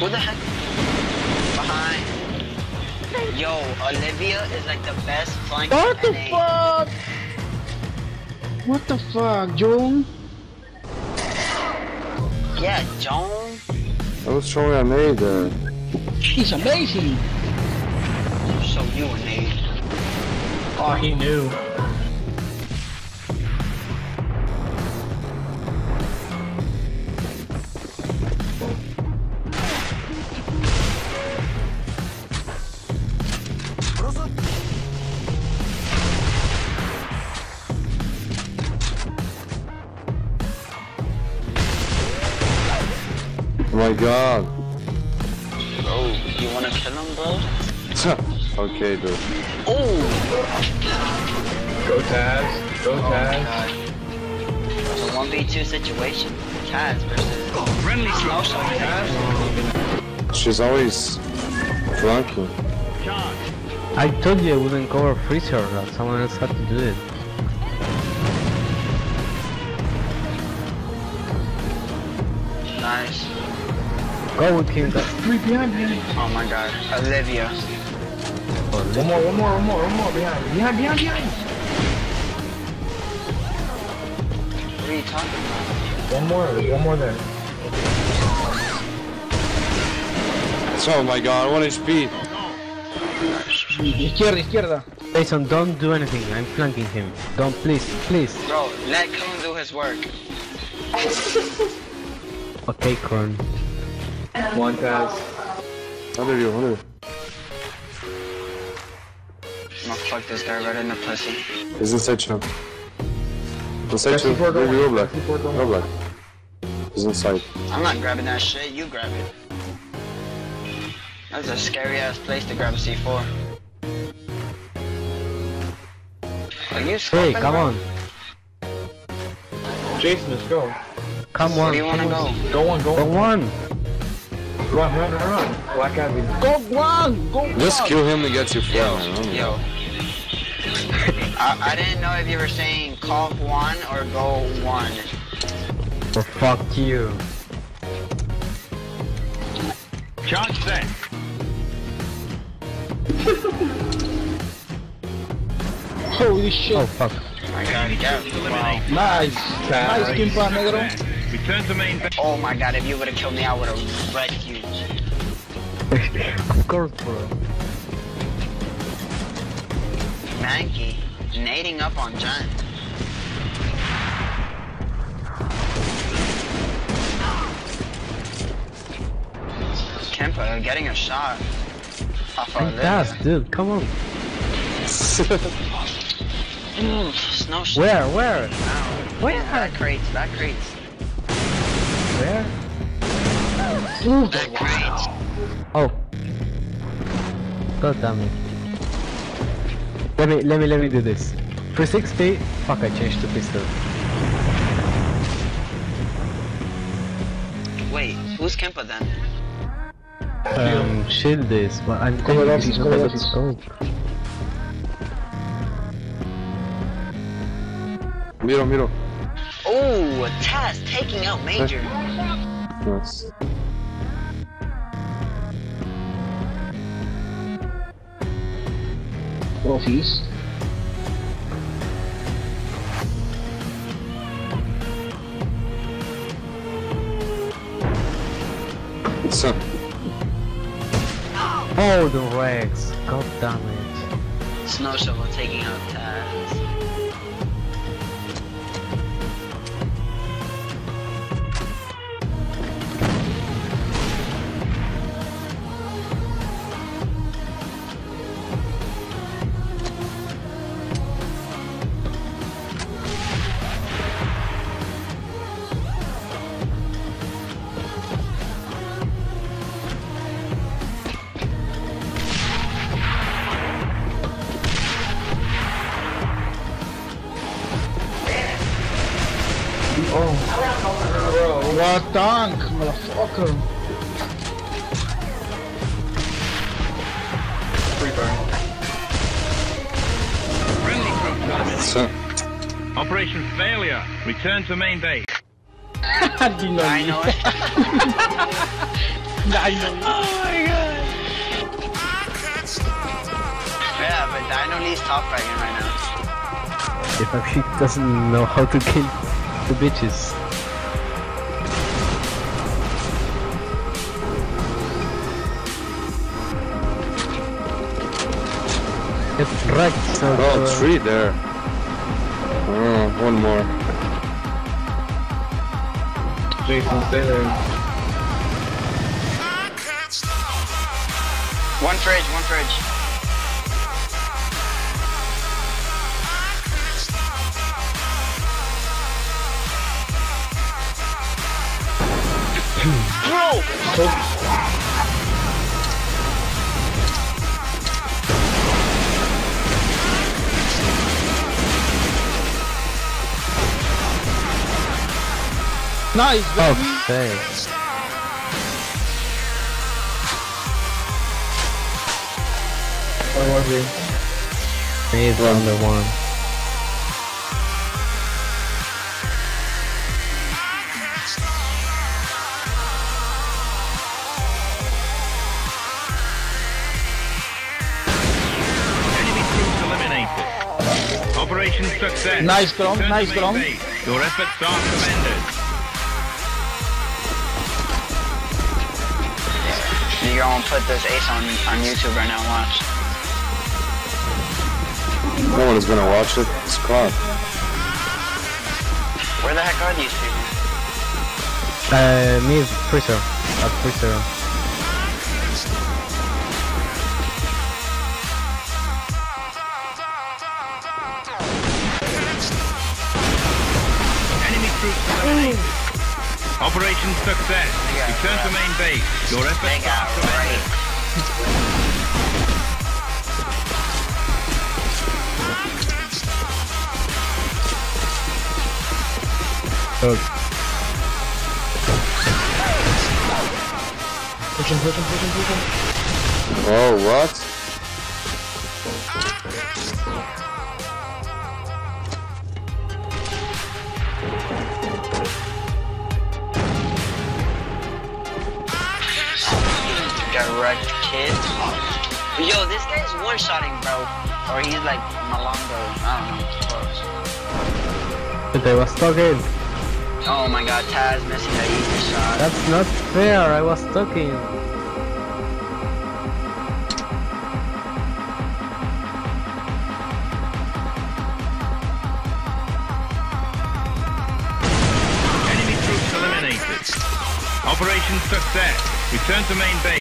Who the heck? Behind. Yo, Olivia is like the best flank What the NA. fuck? What the fuck, Jung? Yeah, Joan. I was showing a nade there. Uh, He's amazing. So you a nade. Oh, he knew. Oh my god. Oh, you wanna kill him, bro? okay, dude. Oh! Go Taz. Go Oh Taz. god. It's a 1v2 situation. Taz versus friendly slow shot. Taz. She's always flanking. I told you I wouldn't cover Freezer, that someone else had to do it. Go with him, go. Three behind, behind. Oh my god. Olivia. One more, one more, one more, one more behind. Behind, behind, behind. What are you talking about? One more, there's one more there. Oh my god, 1 HP. Izquierda, izquierda. Jason, don't do anything, I'm flanking him. Don't, please, please. Bro, let Kun do his work. Okay, Korn. One Taz. Under you, under you. I'm gonna fuck this guy right in the pussy. He's inside you. Inside you. Before Go going. go black. Before going. Go black. He's inside. I'm not grabbing that shit, you grab it. That's a scary ass place to grab a C4. Are you Hey, come bro? on. Jason, let's go. Come Where on. do you wanna come go? Go on, go Go on. On. Run, run, run, run. Black Abbey. Go one, go Just one. kill him to get you Yo, flying. yo. I, I didn't know if you were saying call one or go one. Oh, fuck you. Charge set. Holy shit. Oh, fuck. I gotta get wow. Nice. Nice, Kimpa, negro. Return to main base. Oh my god, if you would've killed me, I would've red you. Of course, bro. Mankey, nading up on Jen. Kempa getting a shot. Off our Yes, dude, come on. Ooh, snow. Where, where? Ow. Where? Back crates, back crates. Where? Back crates. Oh. God damn it. Let me, let me, let me do this. 360, fuck, I changed to pistol. Wait, who's Kempa then? Um, shield this, but I'm Cover taking office, it cover because it's scope. Miro, miro. Oh, Taz taking out Major. Nice. Office. So, Oh, the Rex. God damn it. Snow Shovel taking out uh, Taz. What tank, motherfucker. Free burn. Friendly troops coming. so. Operation failure. Return to main base. Dino. I know it. Dino. oh my god. Yeah, but Dino Lee's top fragging right now. If she doesn't know how to kill the bitches. It's right, so Oh, uh, three there. Oh, one more. Jason, stay there. One fridge, one fridge. Bro! Nice, Oh, baby. thanks. Where was he? Me is on the one. Operation success. Nice grom, Return nice main grom. base. Your efforts are commended. You're gonna put this ace on, on YouTube right now, watch. No one is gonna watch it. It's caught. Where the heck are these people? Uh, me is freezer. At freezer. Operation success. Return to main base. Your efforts got are commended. right. Oh, Push him, push him, push him, push him. Oh, what? Direct kid. Yo, this guy's one-shotting, bro. Or he's like Malongo. I don't know. but I was talking. Oh my god, Taz missing that easy shot. That's not fair. I was talking. Enemy troops eliminated. Operation success. Return to main base.